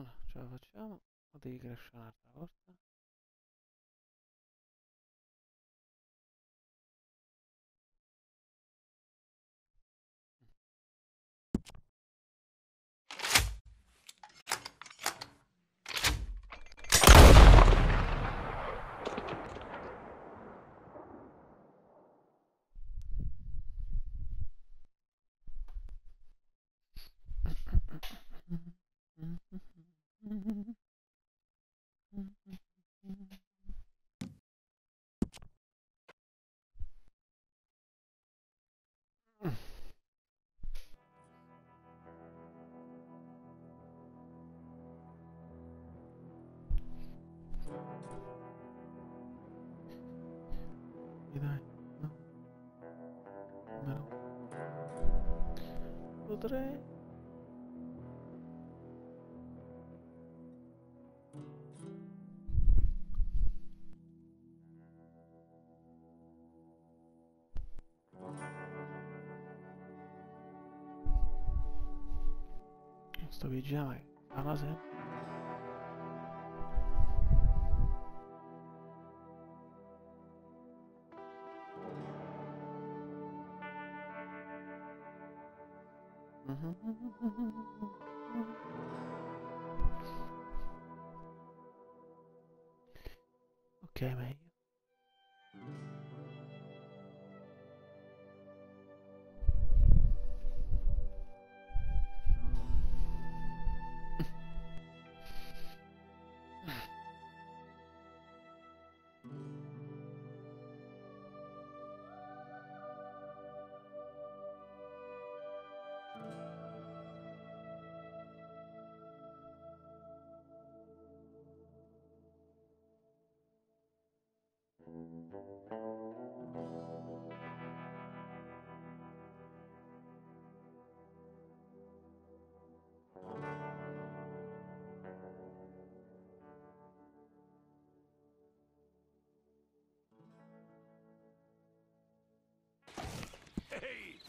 Allora, ce la facciamo. O devi crescere un'altra volta? Número 3 to be jelly. That.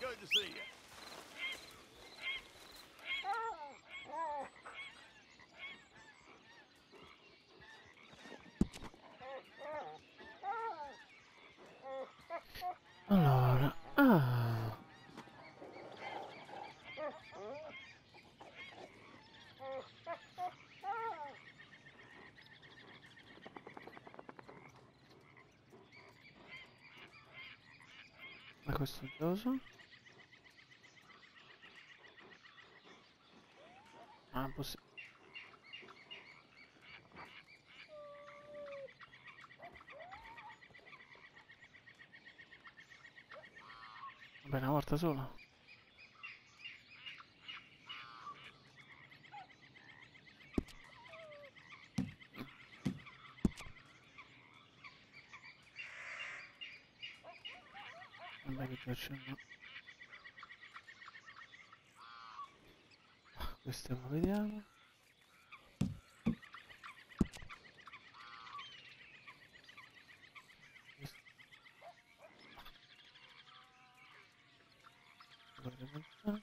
Good to see you. Allora, ah, questo gioso? Ah, Volta sola. Vabbè che una... Questo lo vediamo. Questo- Dovremmo fare.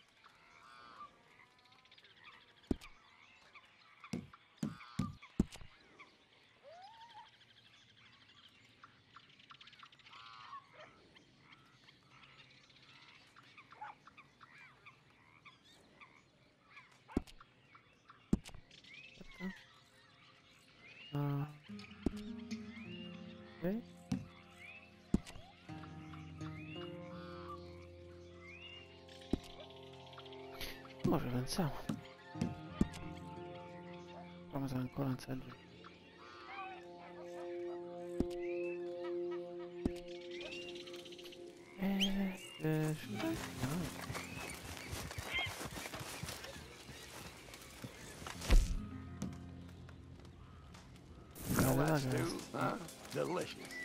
Aspetta. Ah. Ok. Ora pensiamo. Se ancora non sai Delicious.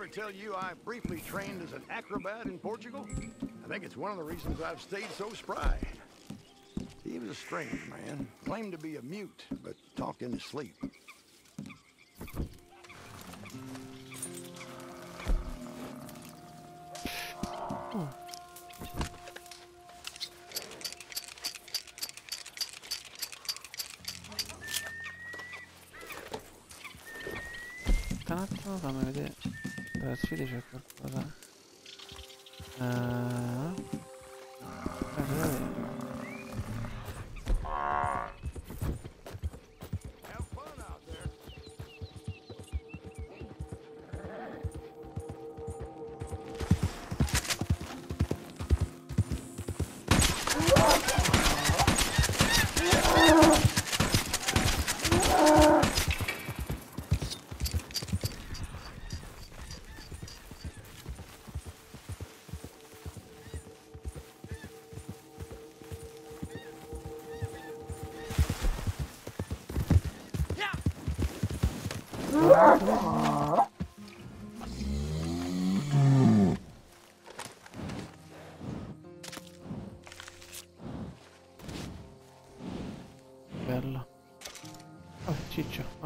Ever tell you I briefly trained as an acrobat in Portugal? I think it's one of the reasons I've stayed so spry. He was a strange man. Claimed to be a mute, but talked in his sleep. Per le sfide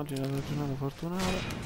oggi la giornata fortunata.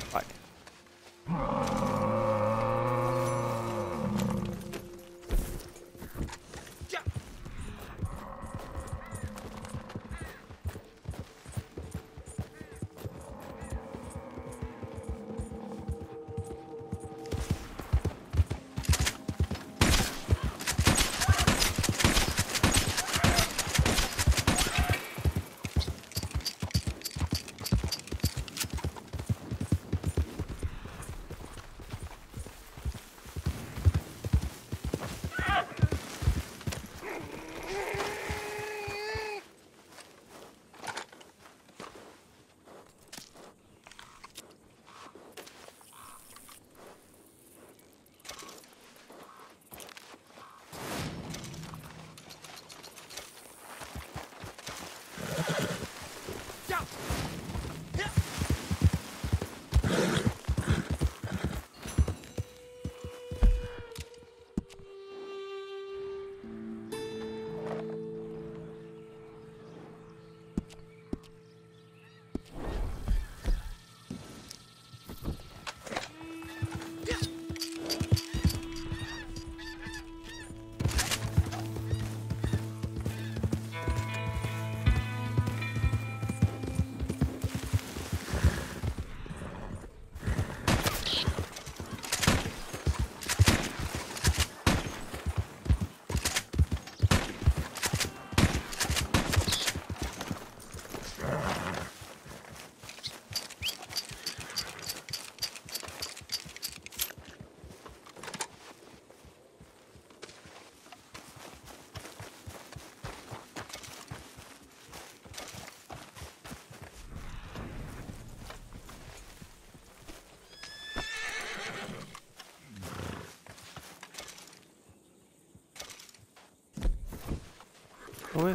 Vai.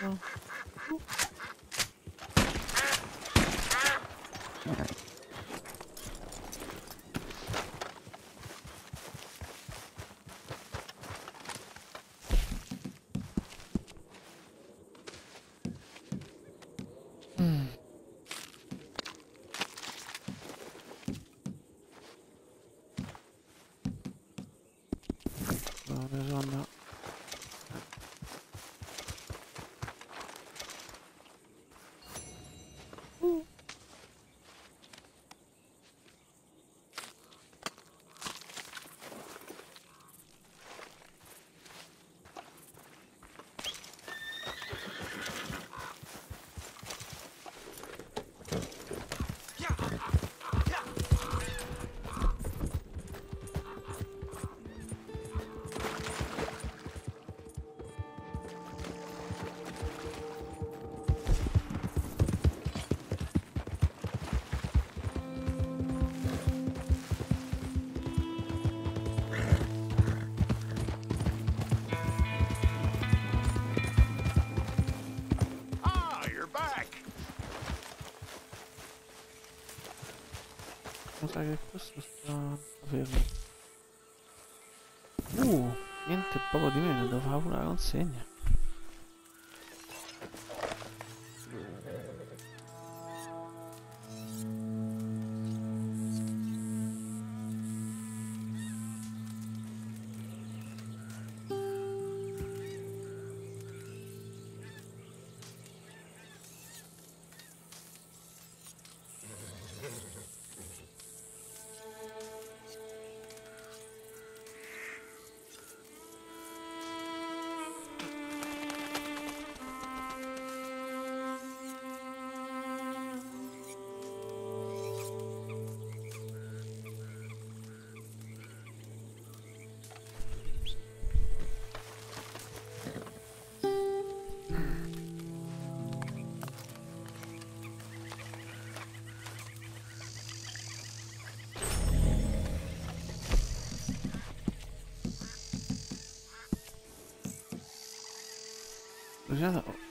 Dove Mi sa che questo sta fermo. Uh, niente proprio di meno, devo fare la consegna.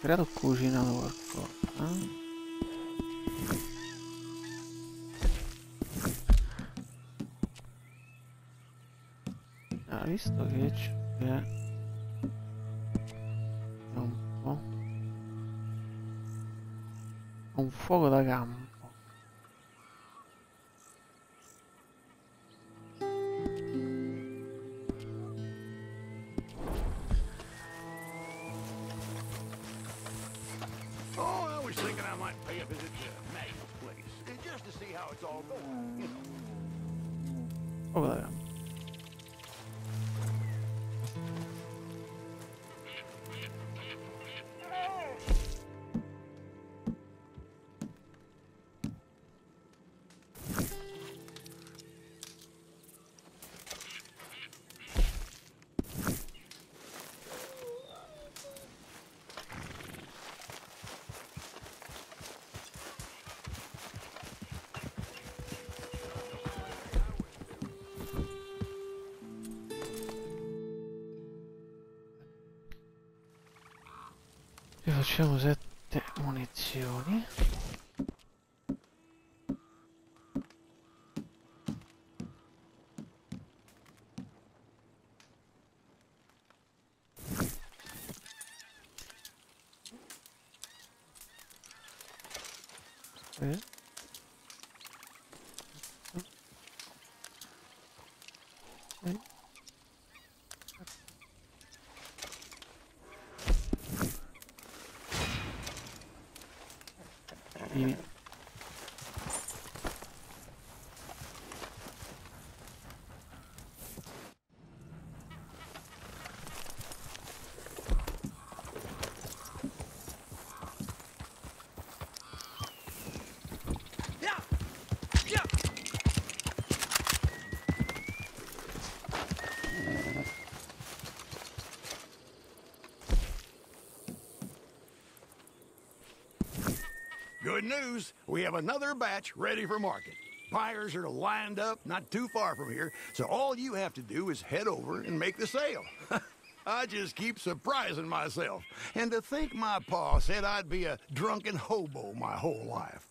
Creato cucinato qualcosa. eh? Ah, visto che c'è Ci facciamo sette munizioni. Eh? Eh? Good news, we have another batch ready for market. Buyers are lined up not too far from here, so all you have to do is head over and make the sale. I just keep surprising myself. And to think my pa said I'd be a drunken hobo my whole life.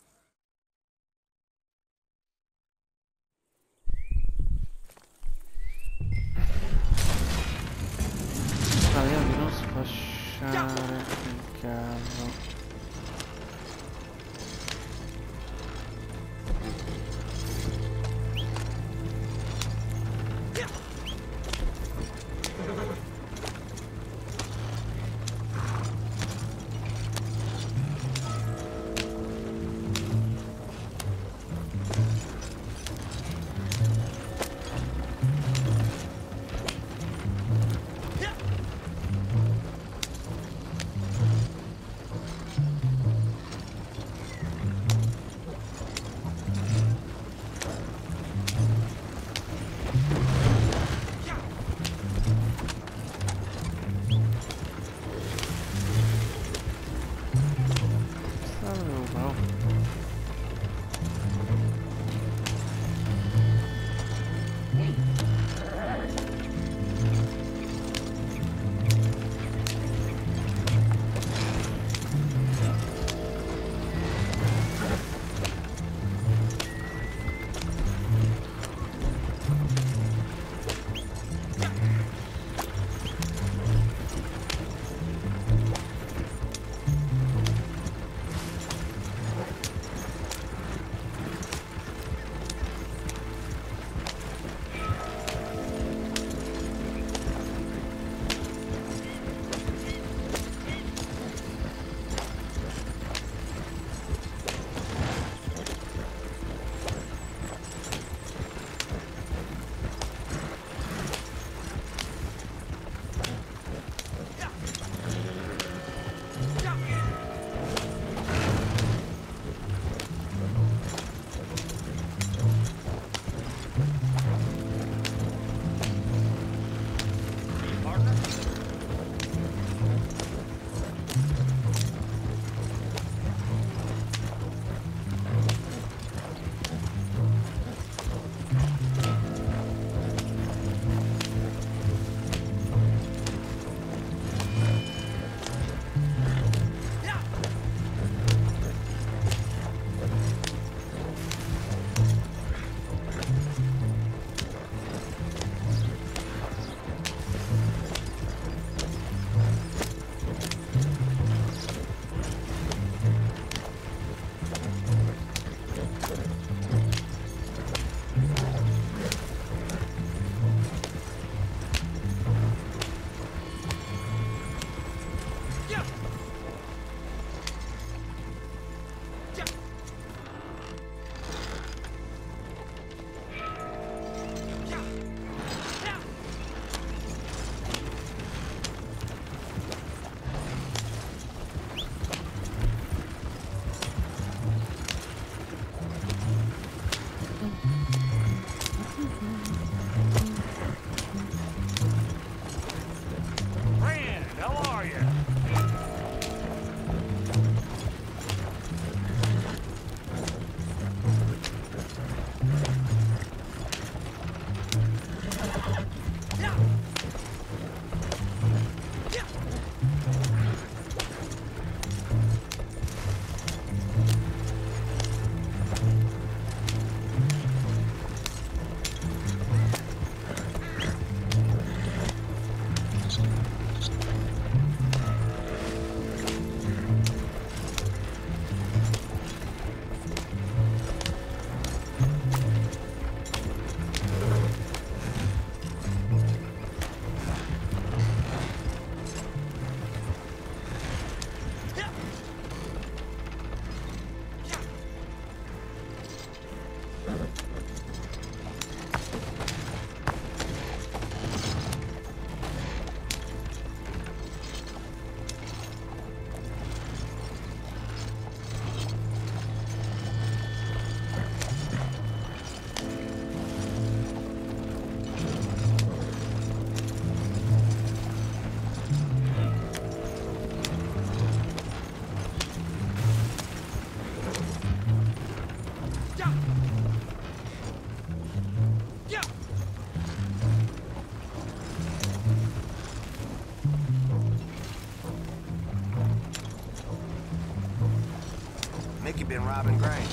Robin Gray.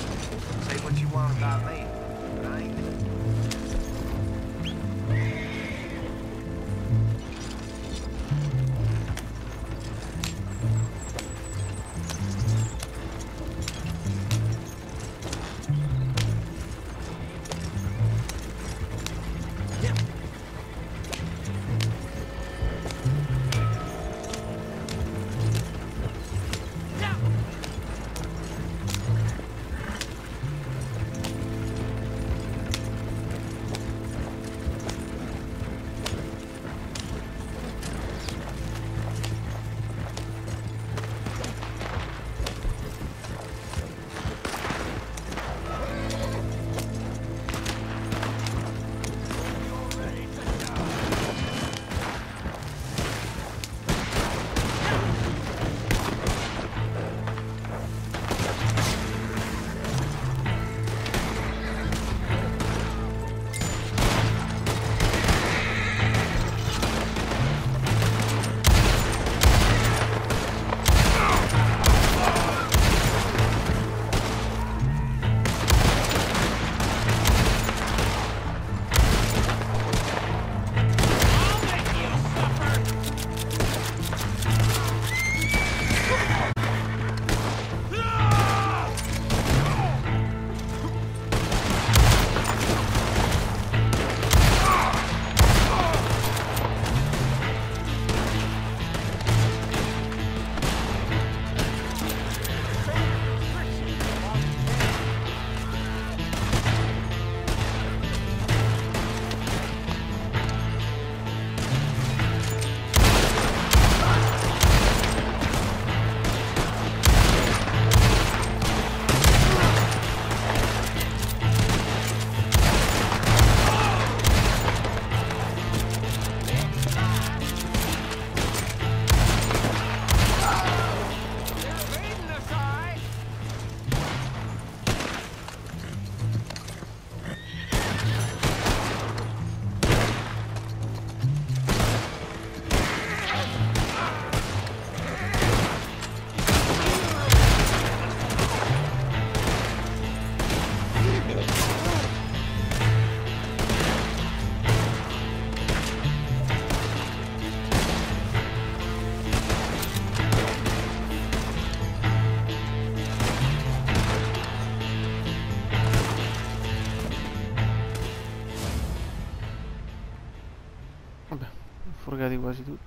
Furgati quasi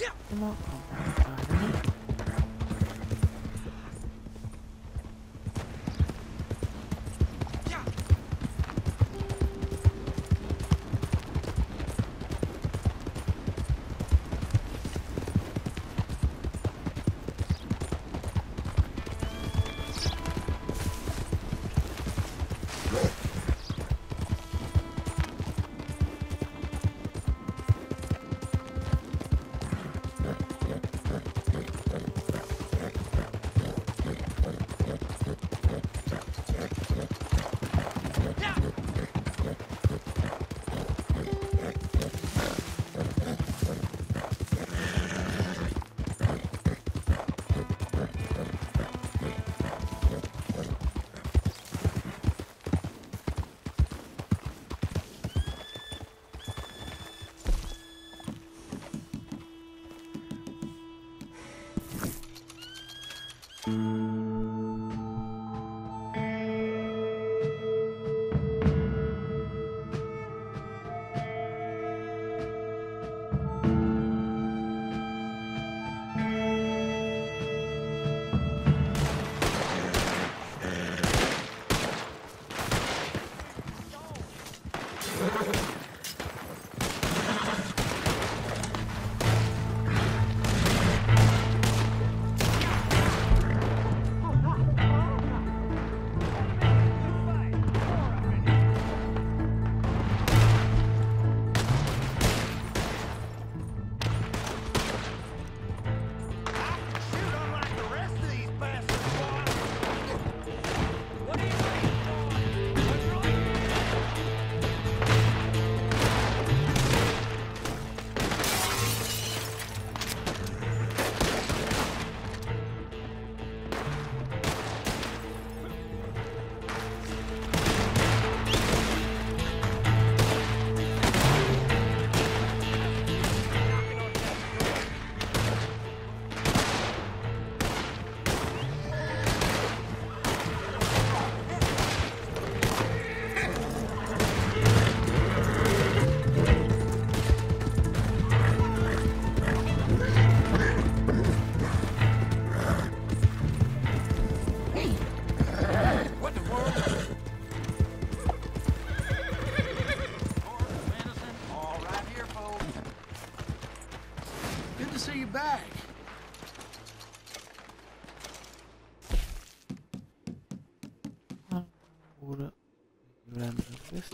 andiamo un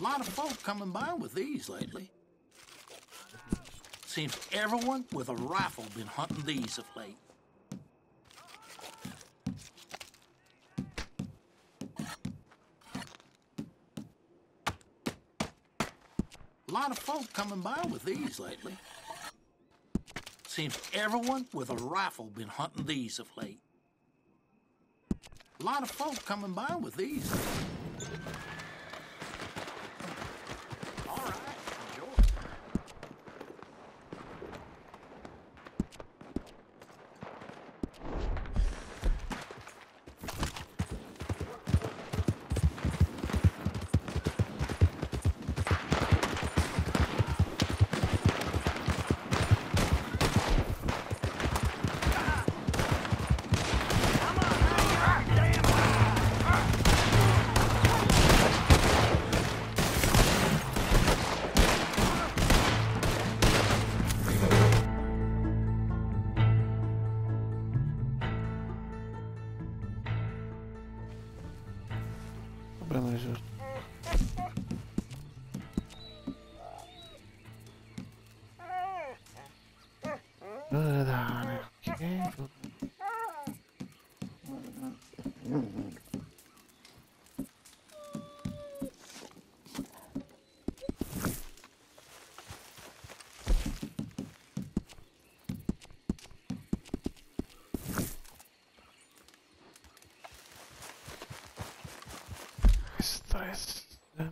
lot of folk coming by with these lately. Seems everyone with a rifle been hunting these of late. A lot of folk coming by with these lately. Seems everyone with a rifle been hunting these of late. A lot of folk coming by with these.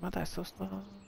Ma sto... Sto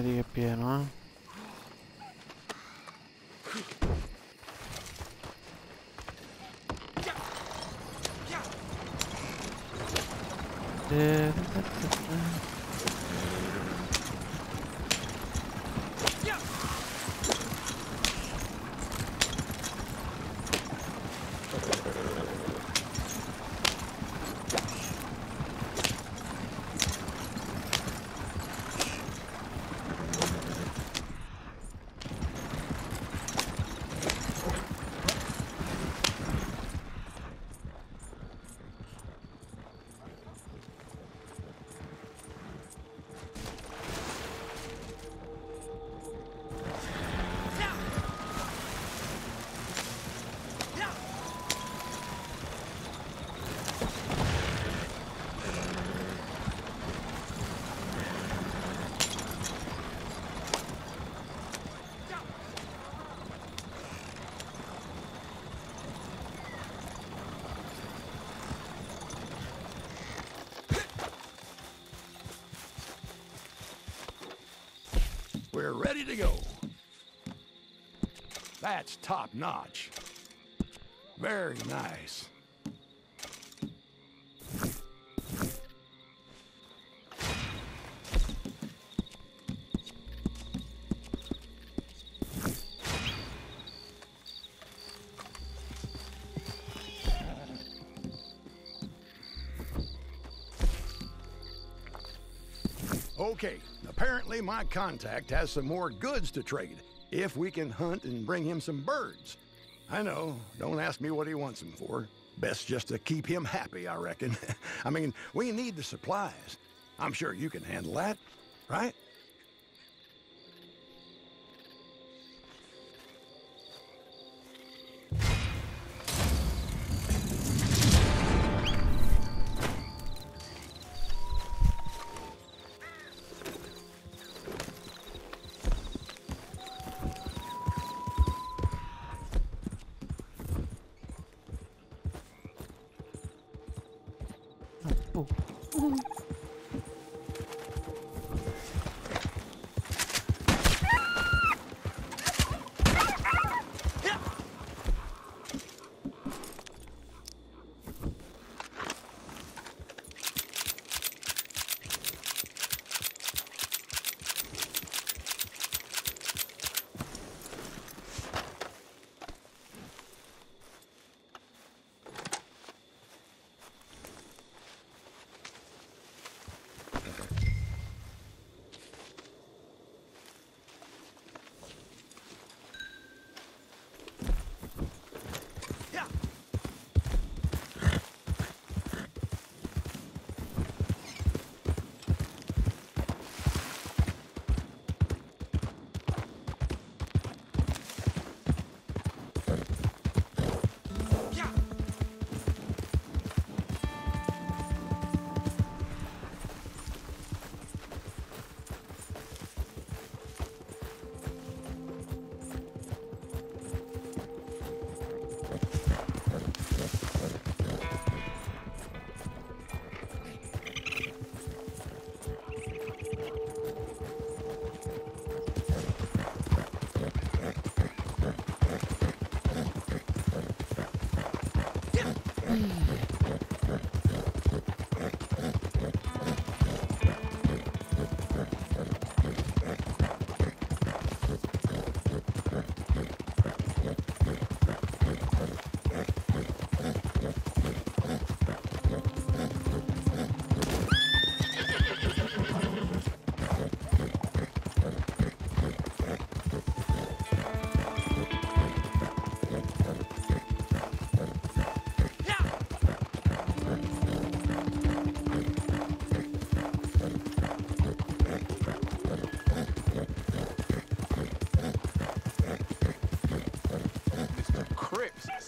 Vedi che è pieno, eh? Eh, That's top notch. Very nice. Okay, apparently my contact has some more goods to trade. If we can hunt and bring him some birds. I know, don't ask me what he wants them for. Best just to keep him happy, I reckon. I mean, we need the supplies. I'm sure you can handle that, right?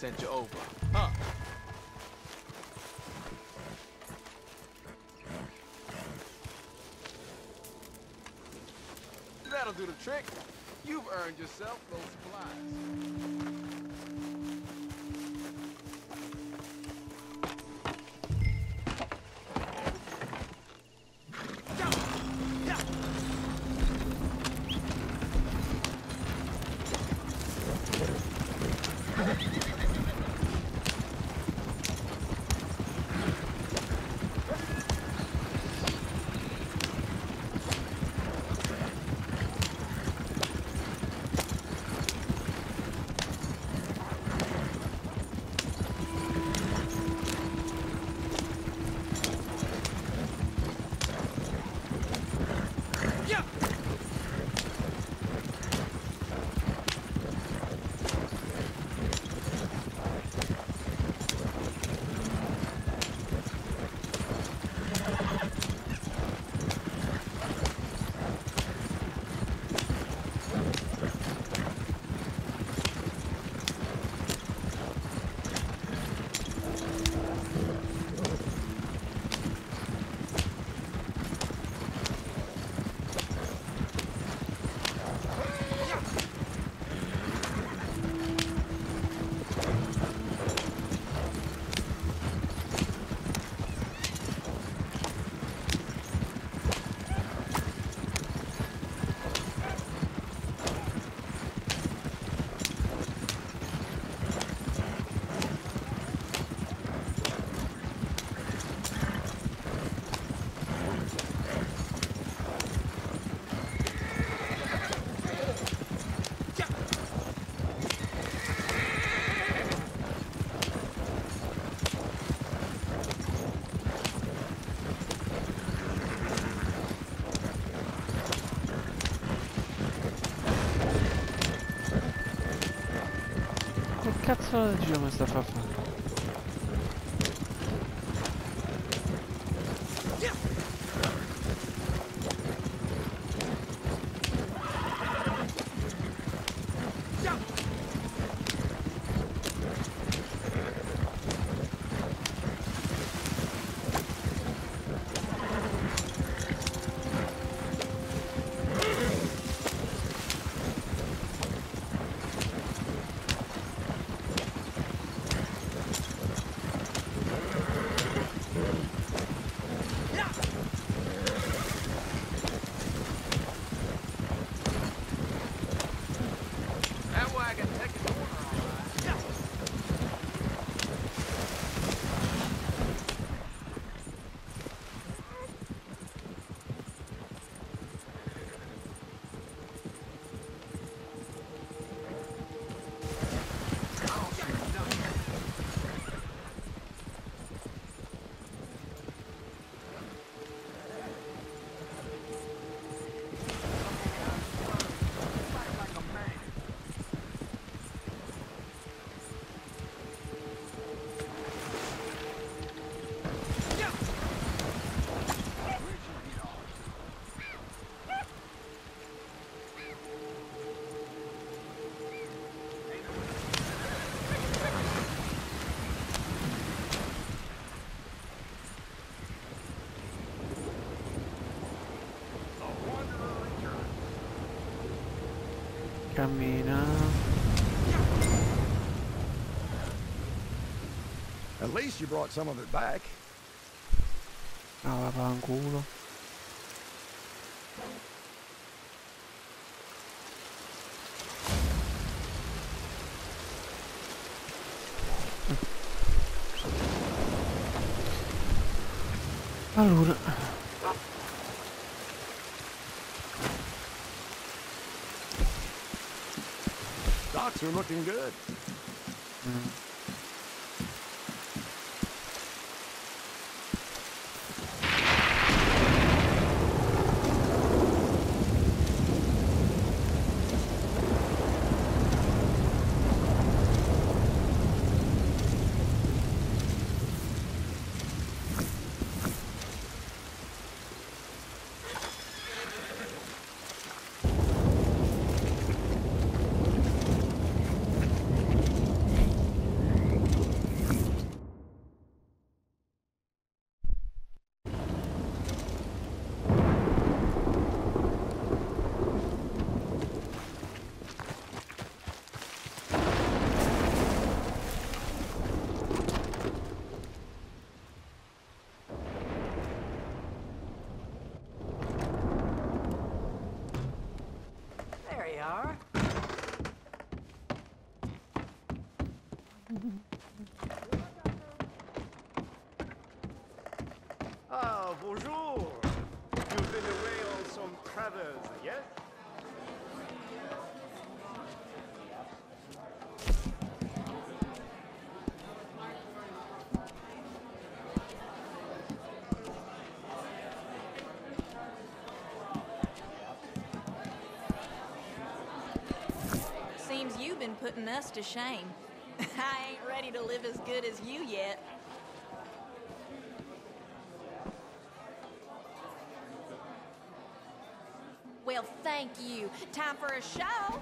Sent you over, huh? That'll do the trick. You've earned yourself those cazzo di giro You brought some of it back. Ah, va fanculo. Allora, Docks are looking good. There you are. Ah, bonjour. You've been away on some travels, yes? Seems you've been putting us to shame. I ain't ready to live as good as you yet. Well, thank you. Time for a show.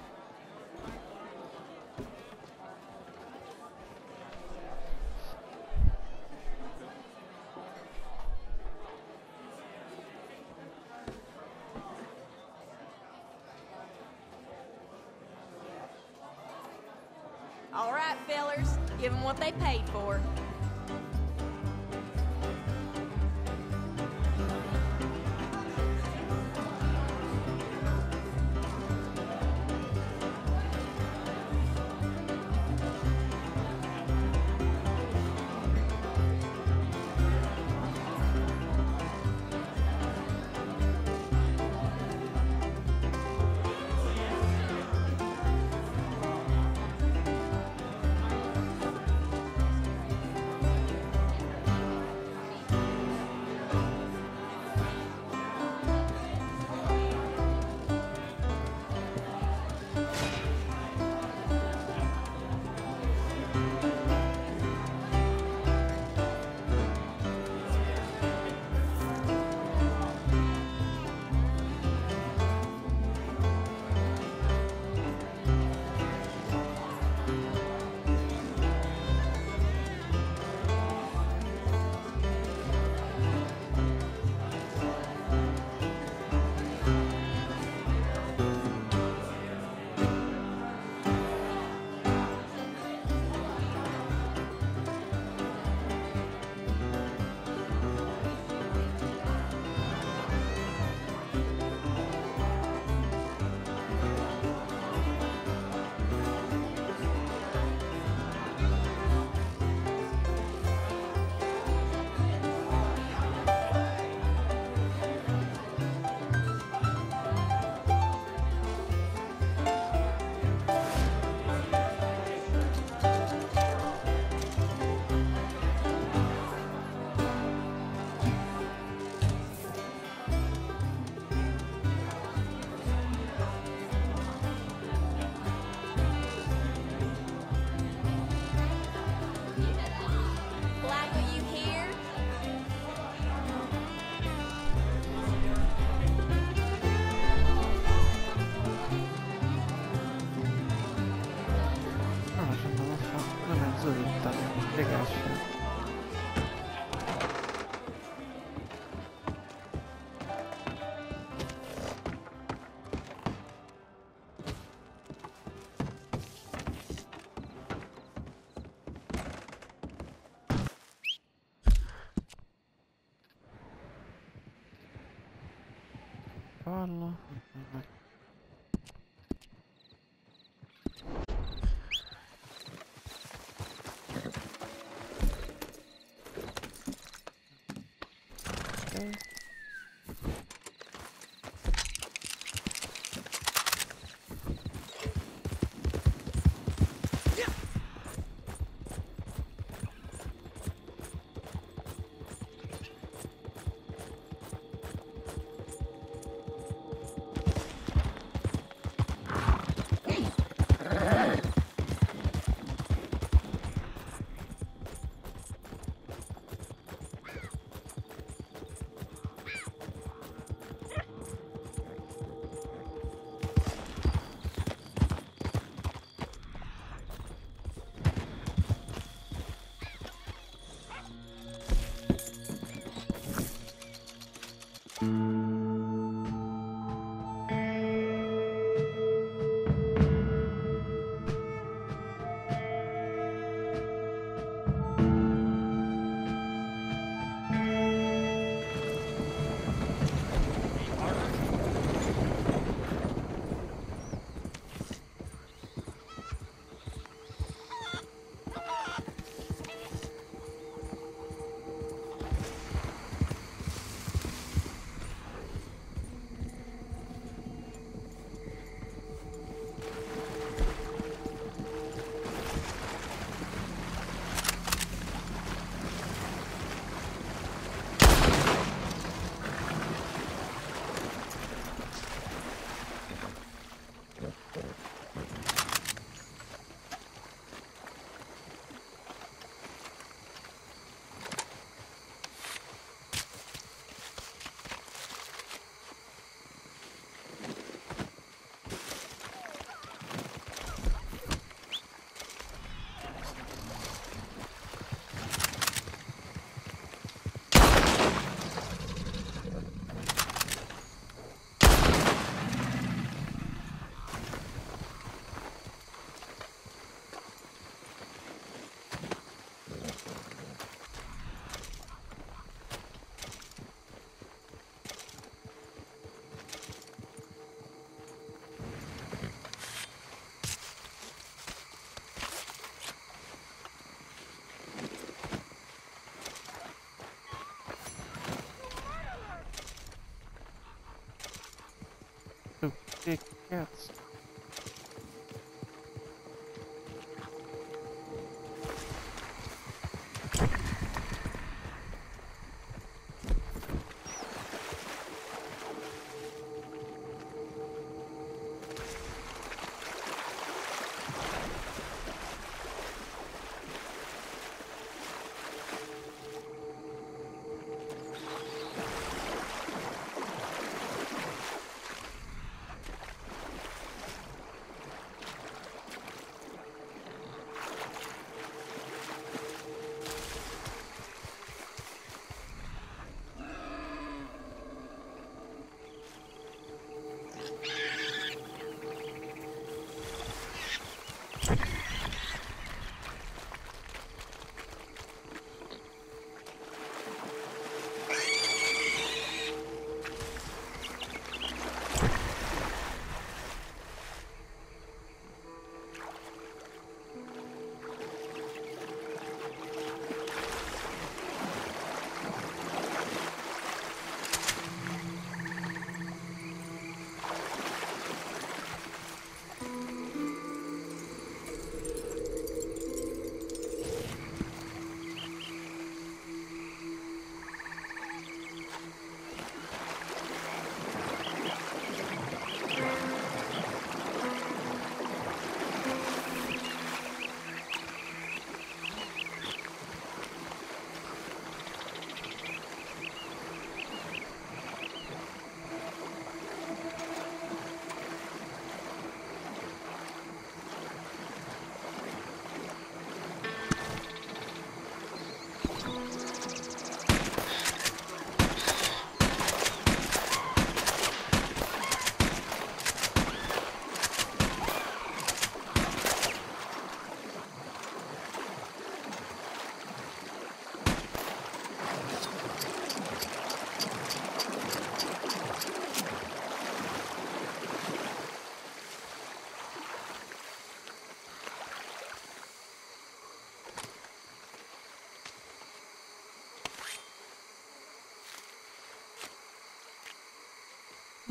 Oh, big cats.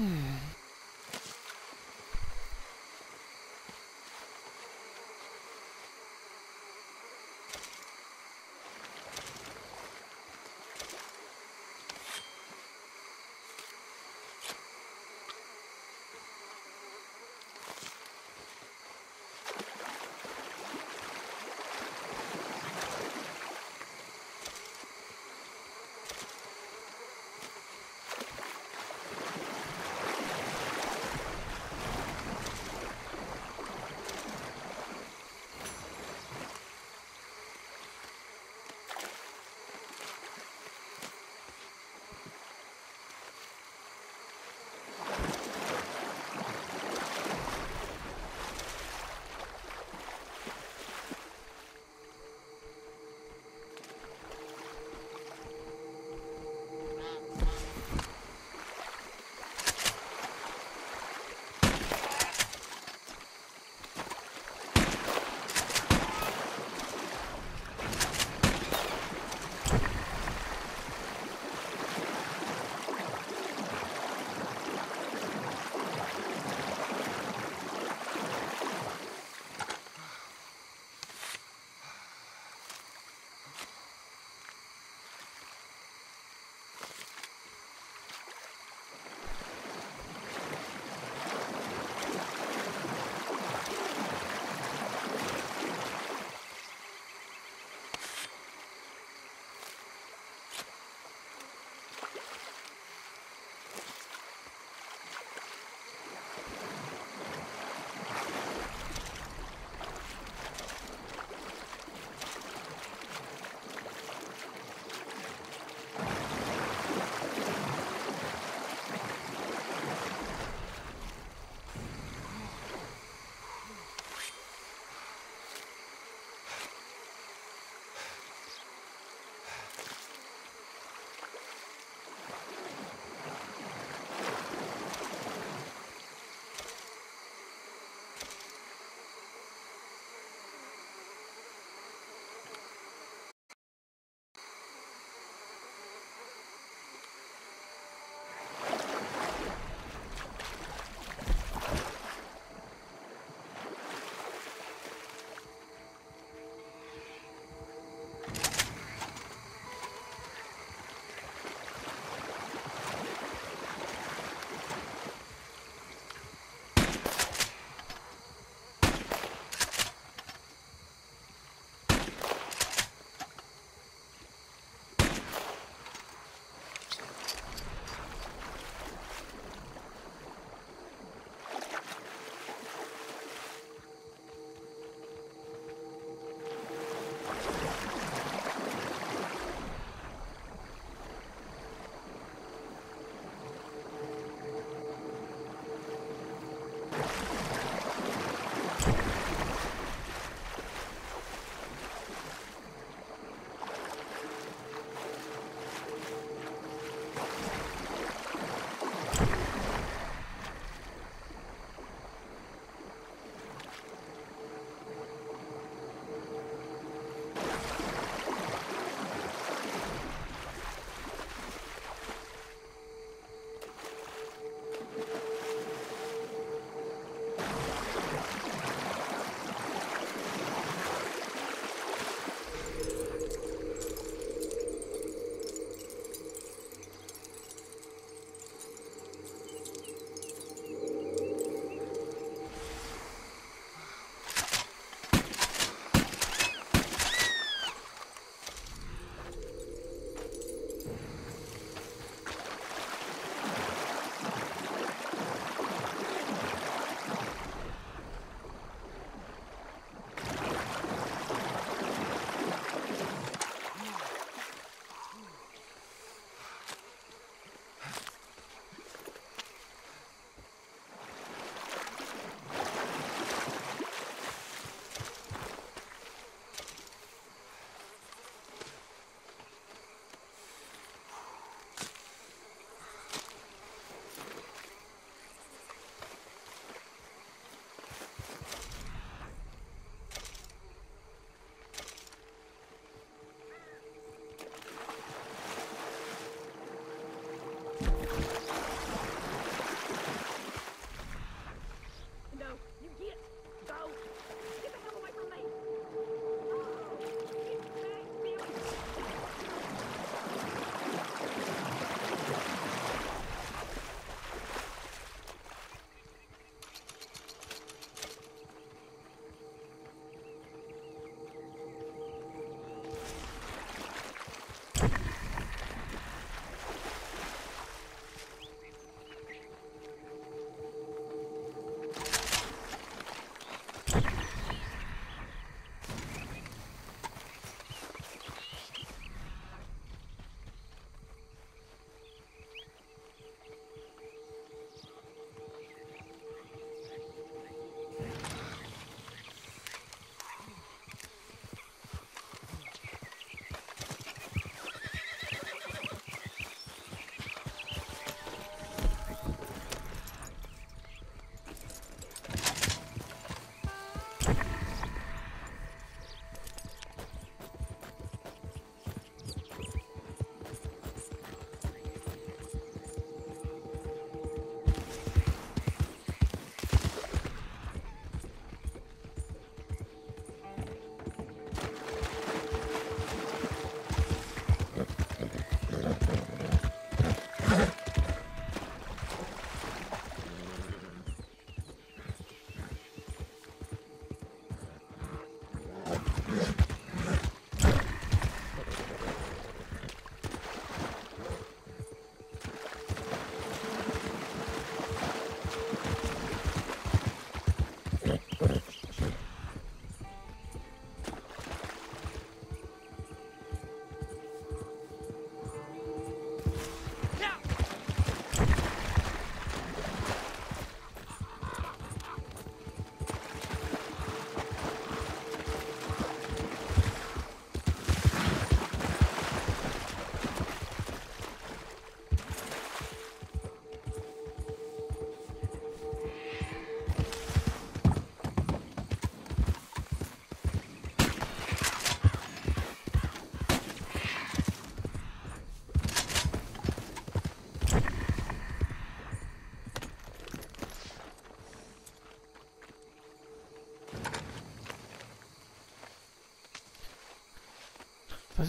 Hmm.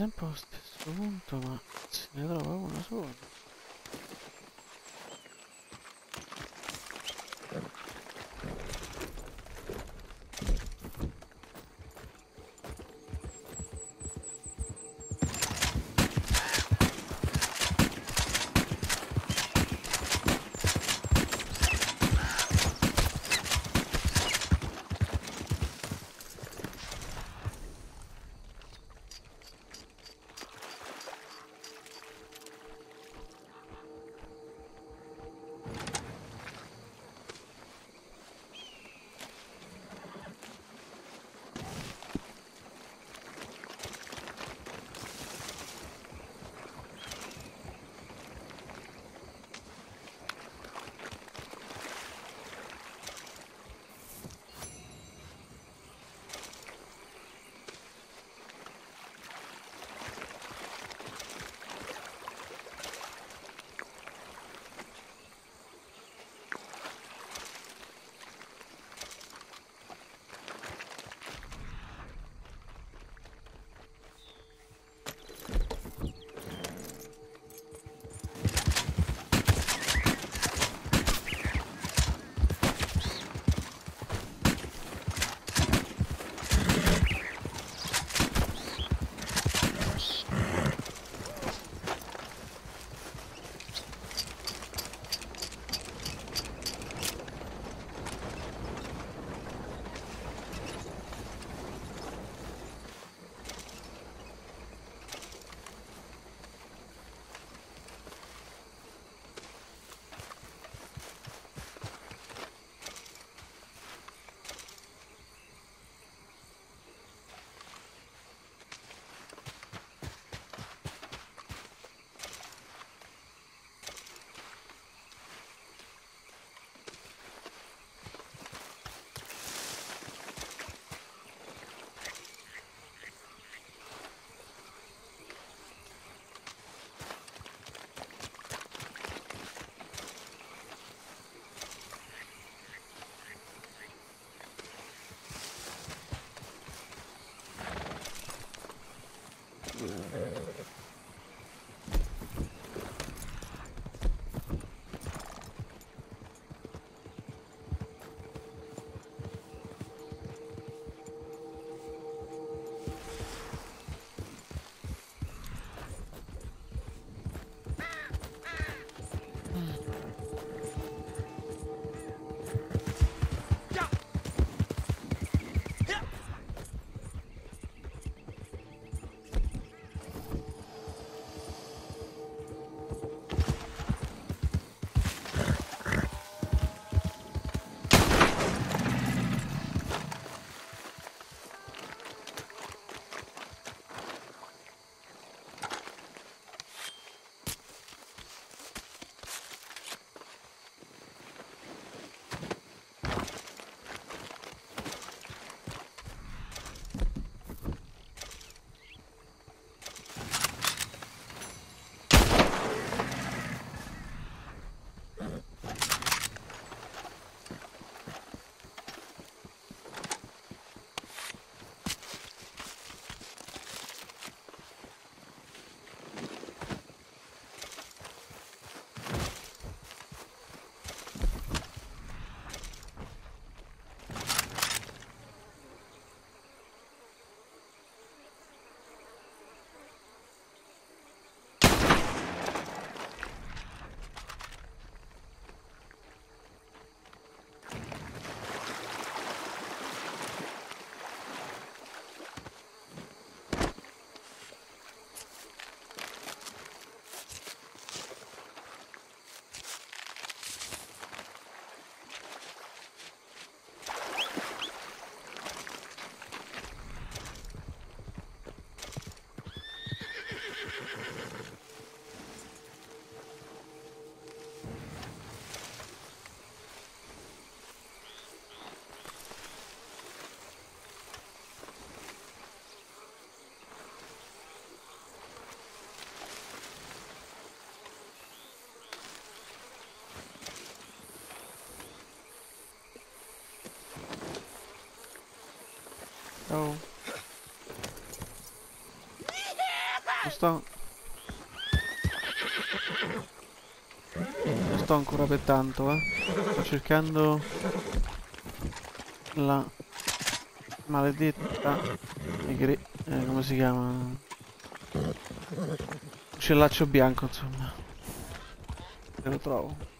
Sempre lo stesso punto, ma se ne trova una sola. Ciao. Non sto... Non sto ancora per tanto, eh. Sto cercando... La... Maledetta... egre- eh, come si chiama? Uccellaccio bianco, insomma. Se lo trovo.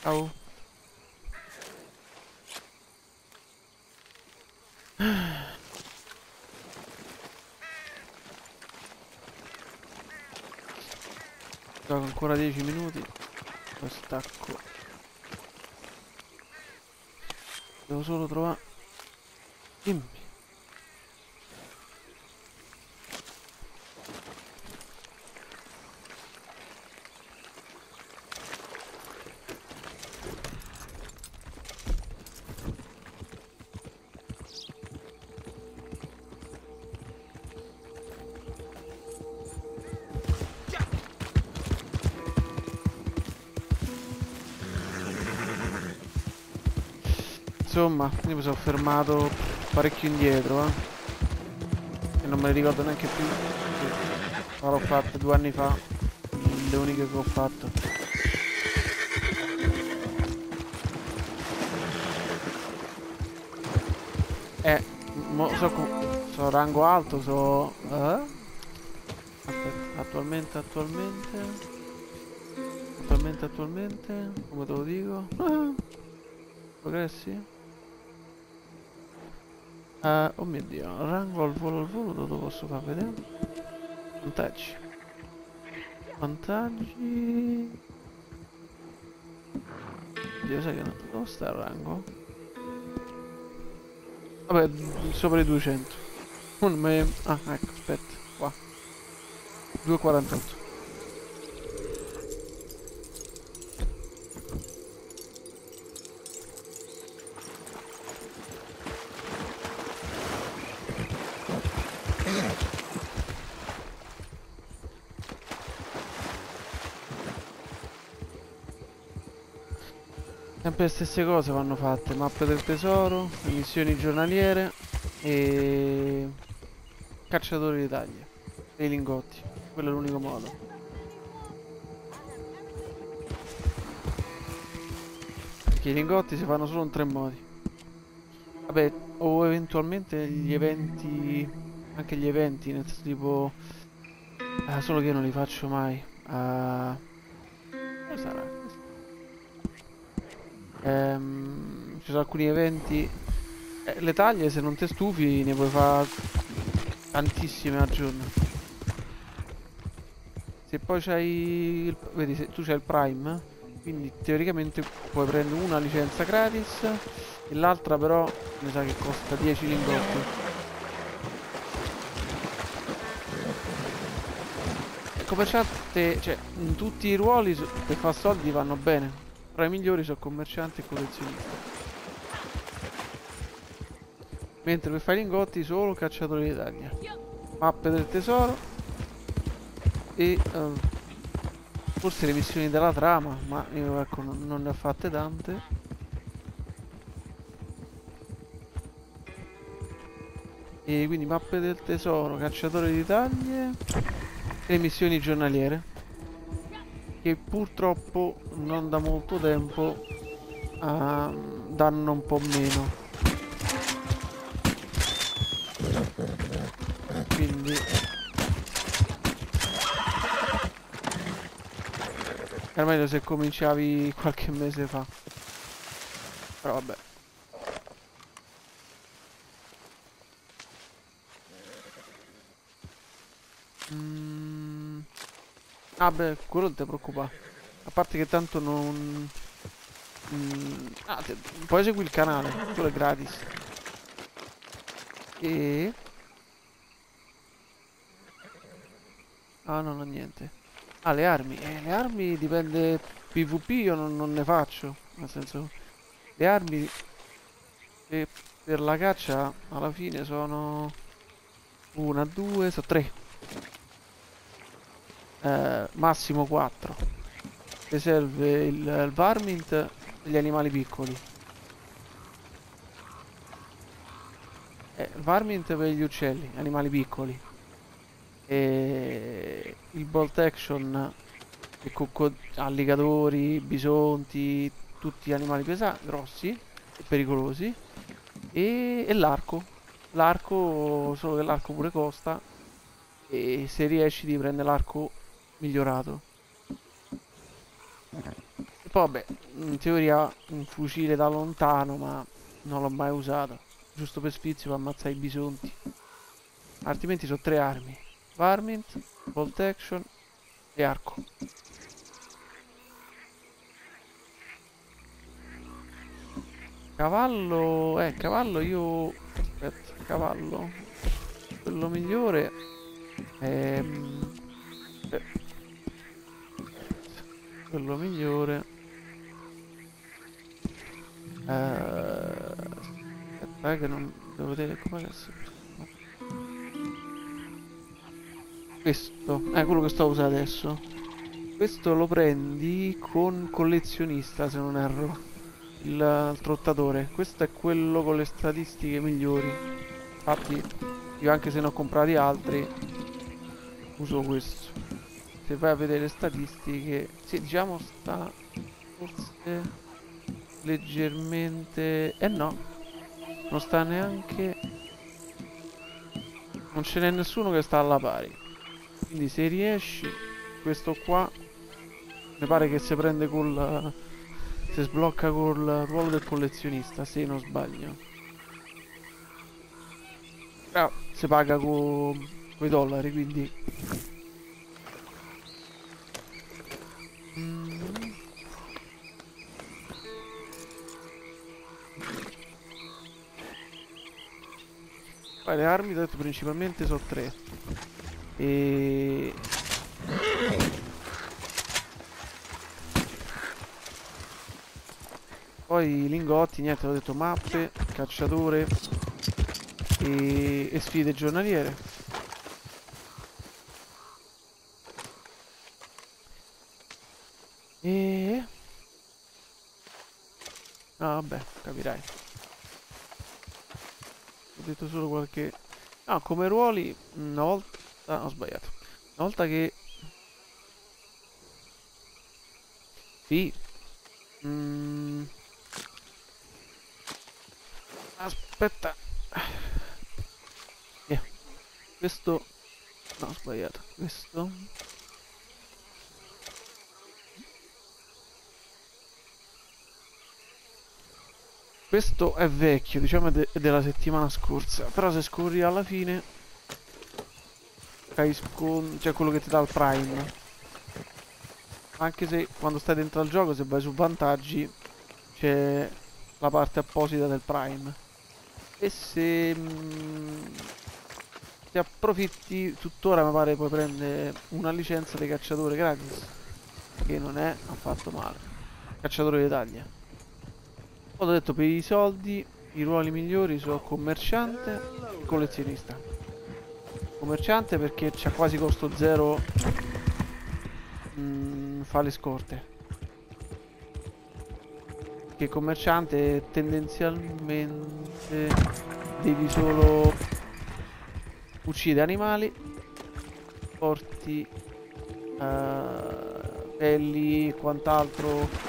Ciao. Gioco ancora 10 minuti. Poi stacco. Devo solo trovare. Dimmi. Insomma, io mi sono fermato parecchio indietro, eh. E non me ne ricordo neanche più. L'ho fatto due anni fa. Le uniche che ho fatto. Eh, mo so, so rango alto, so... Eh? Aspetta, attualmente, attualmente... Attualmente, attualmente... Come te lo dico? Progressi? Eh, oh mio dio, rango al volo al volo dove posso far vedere? Vantaggi. Vantaggi. Dio sai che non... Dove sta il rango? Vabbè, sopra i 200. Un me... Ah, ecco, aspetta, qua. 2,48. Sempre le stesse cose vanno fatte, mappe del tesoro, missioni giornaliere e cacciatori di taglie e i lingotti. Quello è l'unico modo. Perché i lingotti si fanno solo in tre modi. Vabbè, o eventualmente gli eventi, anche gli eventi, nel senso tipo... Ah, solo che io non li faccio mai. Dove sarà? Ehm, ci sono alcuni eventi. eh, le taglie, se non ti stufi, ne puoi fare tantissime al giorno. Se poi c'hai. il- Vedi, se tu c'hai il Prime, quindi teoricamente puoi prendere una licenza gratis e l'altra però mi sa che costa 10 lingotti. Commerciante, cioè, in tutti i ruoli per fare soldi vanno bene. Tra i migliori sono commerciante e collezionista. Mentre per fare i lingotti solo cacciatori di taglia. Mappe del tesoro. E eh, forse le missioni della trama, ma io ecco non, ne ho fatte tante. E quindi mappe del tesoro, cacciatori di taglie e missioni giornaliere che purtroppo non da molto tempo ah, danno un po' meno. Quindi era meglio se cominciavi qualche mese fa. Però vabbè. Ah beh, quello ti preoccupare. A parte che tanto non... Mm, ah, te- poi segui il canale, quello è gratis. E... Ah, non ho niente. Ah, le armi. Eh, le armi dipende... PvP io non, non ne faccio. Nel senso... Le armi... E per la caccia alla fine sono... Una, due, sono tre. Eh, massimo quattro. Ti serve il, il varmint e gli animali piccoli. Eh, il varmint per gli uccelli, animali piccoli. E il bolt action e cocco- alligatori, bisonti, tutti animali pesanti, grossi e pericolosi. E, e l'arco. L'arco, solo che l'arco pure costa. E se riesci ti prende l'arco migliorato. E poi vabbè, in teoria un fucile da lontano, ma non l'ho mai usato. Giusto per sfizio per ammazzare i bisonti. Altrimenti sono tre armi. Varmint, bolt action e arco. Cavallo... Eh, cavallo io... Aspetta, cavallo... Quello migliore... Ehm... eh, Quello migliore... Eh... Aspetta, eh, che non... Devo vedere come si... Questo, è quello che sto usare adesso. Questo lo prendi con collezionista, se non erro. Il trottatore. Questo è quello con le statistiche migliori. Infatti, io anche se ne ho comprati altri, uso questo. Se vai a vedere le statistiche, sì, diciamo sta forse leggermente... Eh no, non sta neanche... Non ce n'è nessuno che sta alla pari. Quindi se riesci, questo qua mi pare che si prende col... si sblocca col ruolo del collezionista, se non sbaglio. Però si paga con i dollari, quindi... le armi, ho detto principalmente sono tre. E... Poi lingotti, niente, ho detto mappe, cacciatore e, e sfide giornaliere. E... Ah vabbè, capirai. Ho detto solo qualche... Ah, come ruoli, una volta... Ah, ho sbagliato. Una volta che... Sì. Mm. Aspetta. Yeah. Questo... No, ho sbagliato. Questo... Questo è vecchio, diciamo è, de- è della settimana scorsa. Però se scorri alla fine scon- cioè quello che ti dà il prime. Anche se quando stai dentro al gioco, se vai su vantaggi, c'è la parte apposita del prime. E se mm, ti approfitti, tuttora mi pare puoi prendere una licenza di cacciatore gratis. Che non è affatto male. Cacciatore d'Italia. Ho detto per i soldi, i ruoli migliori sono commerciante e collezionista. Commerciante perché c'ha quasi costo zero mm, fa le scorte. Che commerciante tendenzialmente devi solo uccidere animali, porti eh, pelli e quant'altro.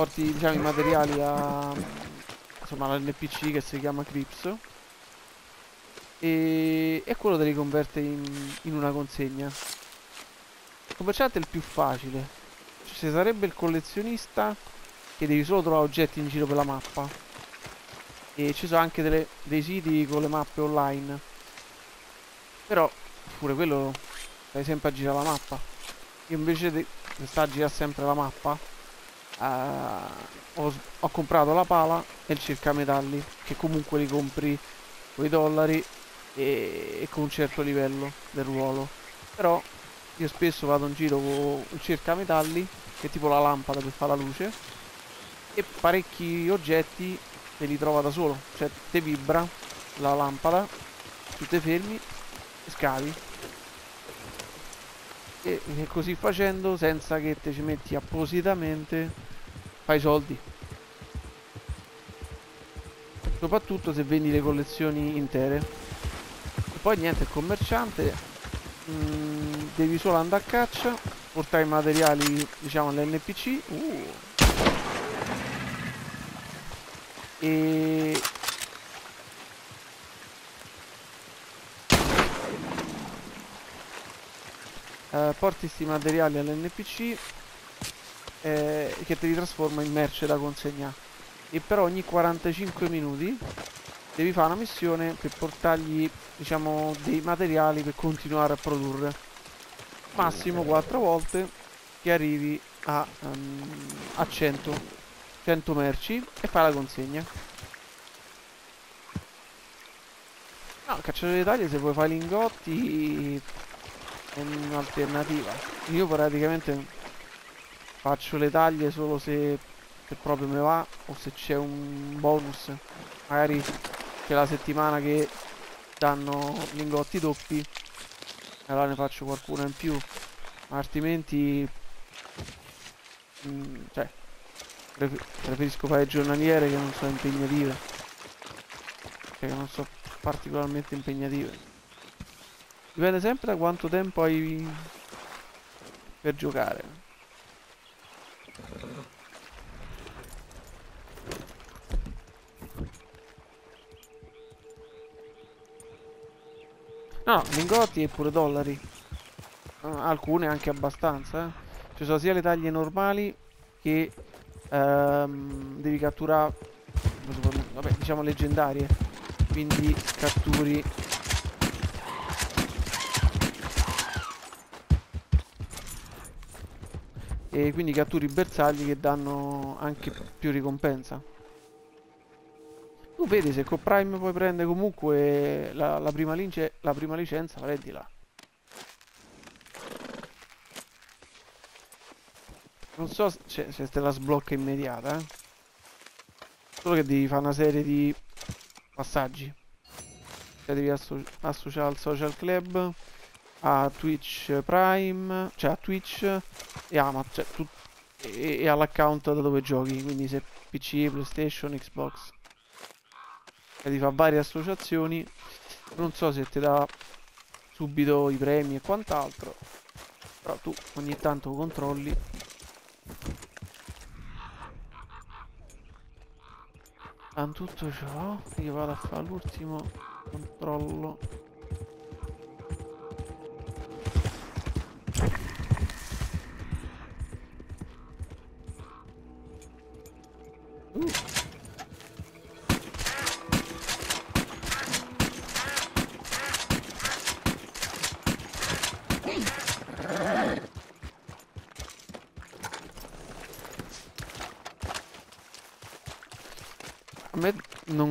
Porti diciamo i materiali a insomma all'NPC che si chiama Crips e, e quello te li converte in, in una consegna. Il commerciante è il più facile. Ci sarebbe il collezionista che devi solo trovare oggetti in giro per la mappa. E ci sono anche delle, dei siti con le mappe online. Però pure quello stai sempre a girare la mappa. Io invece di stare a girare sempre la mappa, eh, ho, ho comprato la pala e il cercametalli, che comunque li compri con i dollari e, e con un certo livello del ruolo. Però io spesso vado in giro con un cercametalli, che è tipo la lampada per fare la luce, e parecchi oggetti te li trova da solo, cioè te vibra la lampada, tu te fermi e scavi. E, e così facendo, senza che te ci metti appositamente, fai soldi. Soprattutto se vendi le collezioni intere. E poi niente, il commerciante mm, devi solo andare a caccia, portare i materiali, diciamo, all'NPC. Uh. E eh, porti questi materiali all'NPC eh, che te li trasforma in merce da consegnare. E per ogni 45 minuti devi fare una missione per portargli, diciamo, dei materiali per continuare a produrre. Massimo 4 volte che arrivi a, ehm, a 100, 100 merci e fai la consegna. No, cacciatore di taglie se vuoi fare lingotti è un'alternativa. Io praticamente faccio le taglie solo se, se proprio mi va o se c'è un bonus. Magari c'è la settimana che danno lingotti doppi. Allora ne faccio qualcuno in più. Altrimenti... mm, cioè... pref- preferisco fare giornaliere che non sono impegnative. Cioè che non so particolarmente impegnative. Dipende sempre da quanto tempo hai per giocare. No, lingotti e pure dollari. Ah, alcune anche abbastanza. eh. Ci sono sia le taglie normali che ehm, devi catturare, vabbè, diciamo leggendarie. Quindi catturi e quindi catturi bersagli che danno anche più ricompensa. Tu vedi se con Prime puoi prendere comunque la, la prima, lince- la prima licenza, prendi là. Non so se, se te la sblocca immediata, eh. Solo che devi fare una serie di passaggi. Cioè devi asso- associare al social club, a Twitch Prime, cioè a Twitch e Amazon, cioè tut- e, e all'account da dove giochi, quindi se PC, PlayStation, Xbox. E ti fa varie associazioni. Non so se ti dà subito i premi e quant'altro. Però tu ogni tanto controlli. Con tutto ciò, io vado a fare l'ultimo controllo.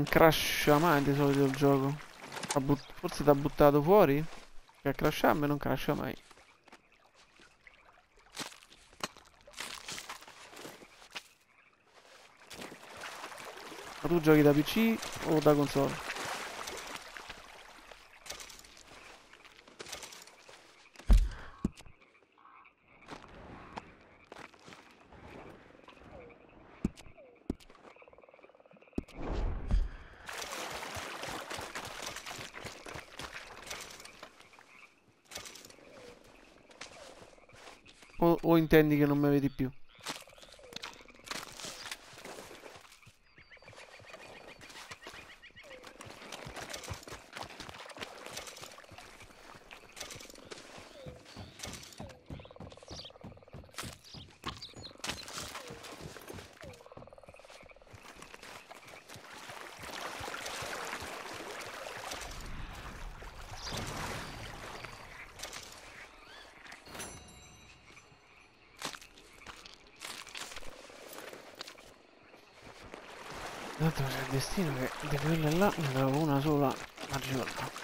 Crasha mai di solito il gioco. Forse ti ha buttato fuori? Che a me non crasha mai. Ma tu giochi da PC o da console? O, o intendi che non mi vedi più? Tanto c'è il destino che di quelle là ne avevo una sola al giorno.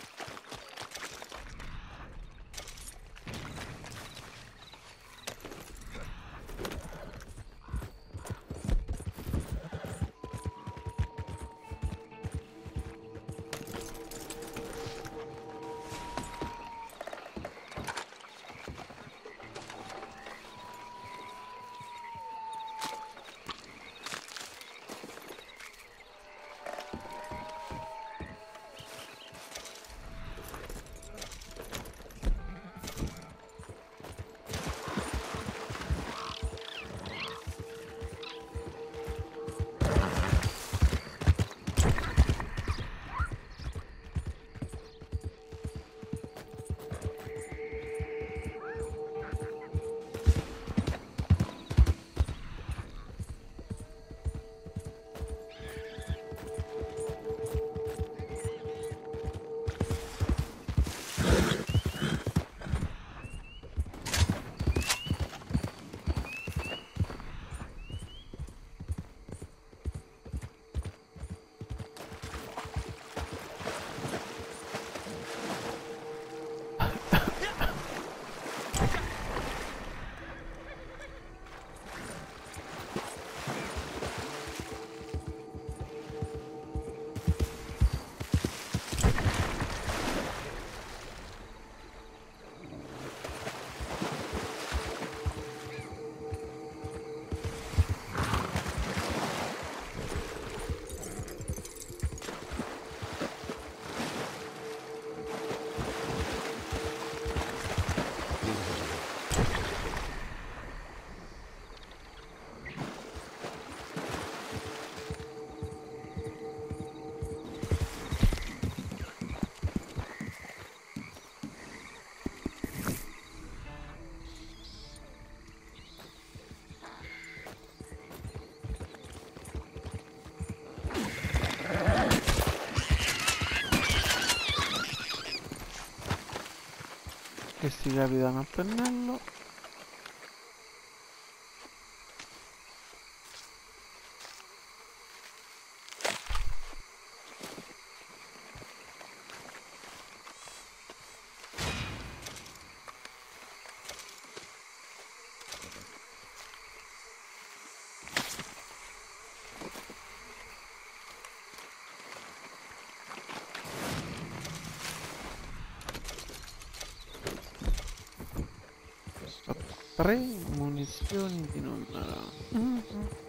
Questi capitano a pennello. Tre munizioni di numero.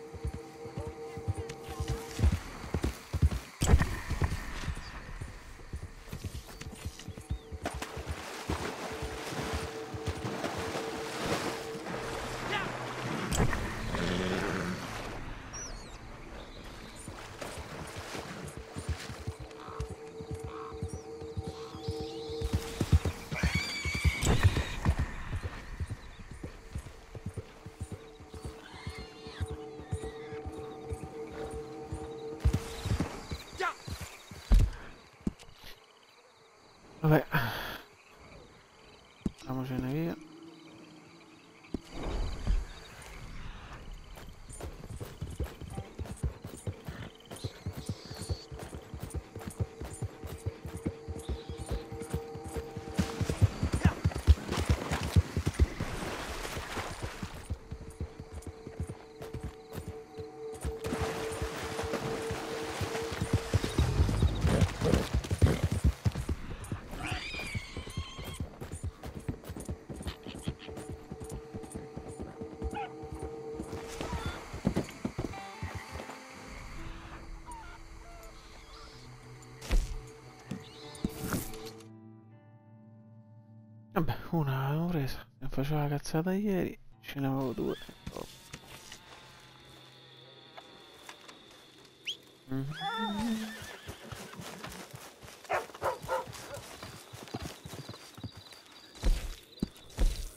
Una l'avevo presa. Se faceva la cazzata ieri, ce ne avevo due. Mhm.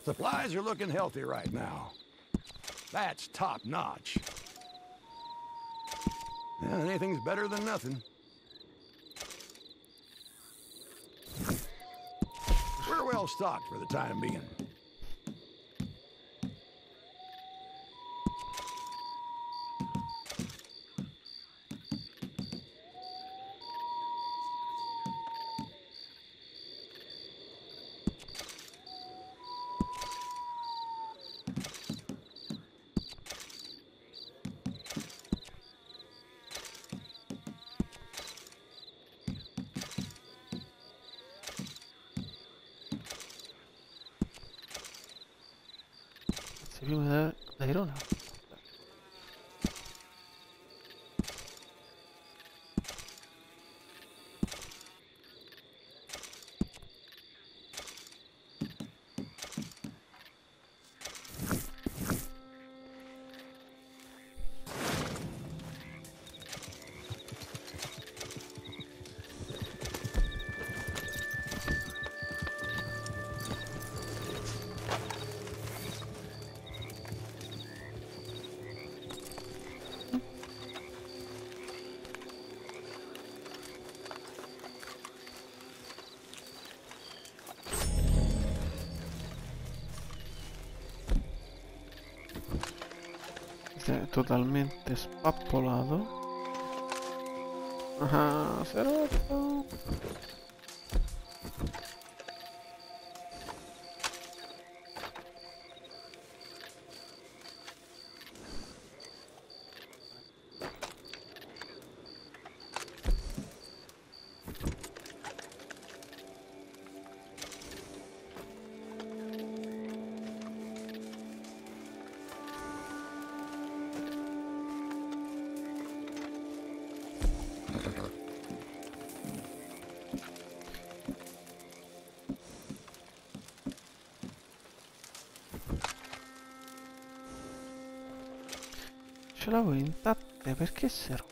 Supplies are looking healthy right now. That's top notch. Yeah, anything's better than nothing. Well stocked for the time being. Fiume d'a- d'aeronautica. Questo è totalmente spappolato. Ah, si Ce l'avevo intatte, perché si è?